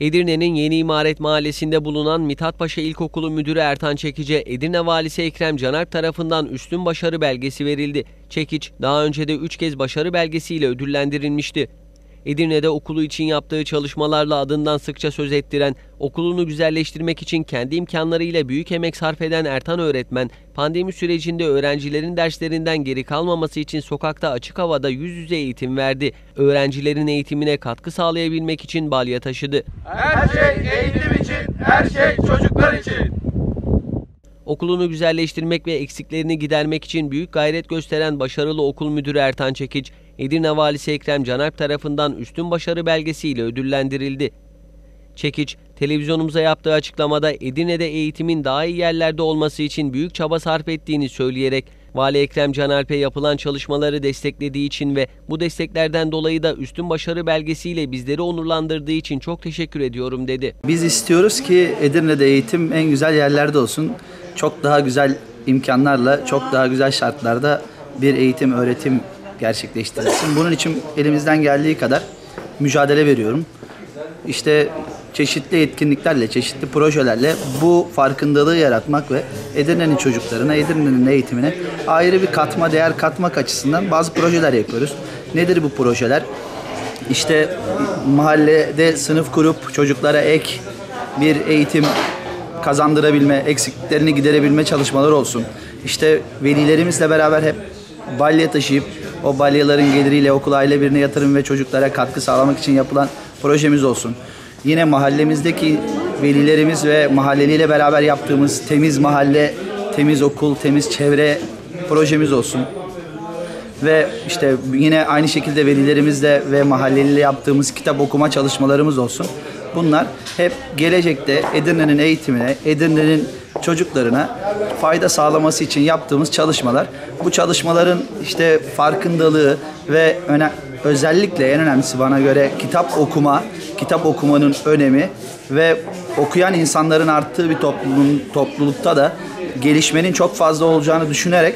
Edirne'nin Yeni İmaret Mahallesi'nde bulunan Mithatpaşa İlkokulu Müdürü Ertan Çekiç'e Edirne Valisi Ekrem Caner tarafından üstün başarı belgesi verildi. Çekiç daha önce de 3 kez başarı belgesiyle ödüllendirilmişti. Edirne'de okulu için yaptığı çalışmalarla adından sıkça söz ettiren, okulunu güzelleştirmek için kendi imkanlarıyla büyük emek sarf eden Ertan öğretmen, pandemi sürecinde öğrencilerin derslerinden geri kalmaması için sokakta açık havada yüz yüze eğitim verdi. Öğrencilerin eğitimine katkı sağlayabilmek için balya taşıdı. Her şey eğitim için, her şey çocuklar için. Okulunu güzelleştirmek ve eksiklerini gidermek için büyük gayret gösteren başarılı okul müdürü Ertan Çekiç, Edirne Valisi Ekrem Canerp tarafından üstün başarı belgesiyle ödüllendirildi. Çekiç, televizyonumuza yaptığı açıklamada Edirne'de eğitimin daha iyi yerlerde olması için büyük çaba sarf ettiğini söyleyerek, Vali Ekrem Canerp'e yapılan çalışmaları desteklediği için ve bu desteklerden dolayı da üstün başarı belgesiyle bizleri onurlandırdığı için çok teşekkür ediyorum dedi. Biz istiyoruz ki Edirne'de eğitim en güzel yerlerde olsun. Çok daha güzel imkanlarla, çok daha güzel şartlarda bir eğitim, öğretim gerçekleştirilsin. Bunun için elimizden geldiği kadar mücadele veriyorum. İşte çeşitli etkinliklerle, çeşitli projelerle bu farkındalığı yaratmak ve Edirne'nin çocuklarına, Edirne'nin eğitimine ayrı bir katma değer katmak açısından bazı projeler yapıyoruz. Nedir bu projeler? İşte mahallede sınıf kurup çocuklara ek bir eğitim kazandırabilme, eksikliklerini giderebilme çalışmaları olsun. İşte velilerimizle beraber hep balya taşıyıp o balyaların geliriyle okul aile birine yatırım ve çocuklara katkı sağlamak için yapılan projemiz olsun. Yine mahallemizdeki velilerimiz ve mahalleliyle beraber yaptığımız temiz mahalle, temiz okul, temiz çevre projemiz olsun. Ve işte yine aynı şekilde velilerimizle ve mahalleliyle yaptığımız kitap okuma çalışmalarımız olsun. Bunlar hep gelecekte Edirne'nin eğitimine, Edirne'nin çocuklarına fayda sağlaması için yaptığımız çalışmalar. Bu çalışmaların işte farkındalığı ve öne, özellikle en önemlisi bana göre kitap okuma, kitap okumanın önemi ve okuyan insanların arttığı bir toplumun toplulukta da gelişmenin çok fazla olacağını düşünerek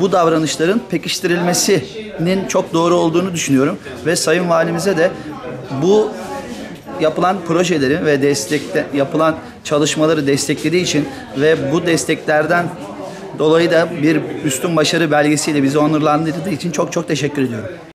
bu davranışların pekiştirilmesinin çok doğru olduğunu düşünüyorum ve Sayın Valimize de bu yapılan projeleri ve destekle yapılan çalışmaları desteklediği için ve bu desteklerden dolayı da bir üstün başarı belgesiyle bizi onurlandırdığı için çok çok teşekkür ediyorum.